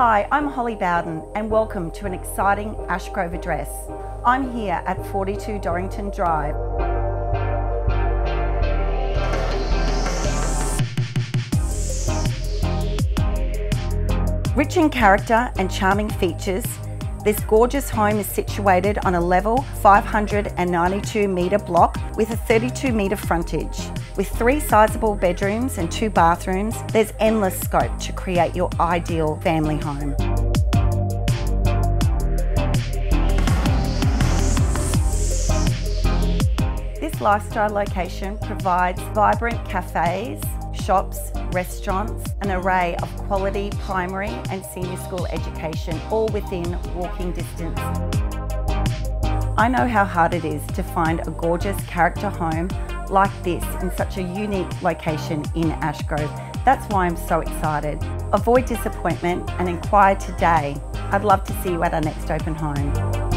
Hi, I'm Holly Bowden and welcome to an exciting Ashgrove address. I'm here at 42 Dorrington Drive. Rich in character and charming features, this gorgeous home is situated on a level 592 metre block with a 32 metre frontage. With three sizable bedrooms and two bathrooms, there's endless scope to create your ideal family home. Lifestyle location provides vibrant cafes, shops, restaurants, an array of quality primary and senior school education, all within walking distance. I know how hard it is to find a gorgeous character home like this in such a unique location in Ashgrove. That's why I'm so excited. Avoid disappointment and inquire today. I'd love to see you at our next open home.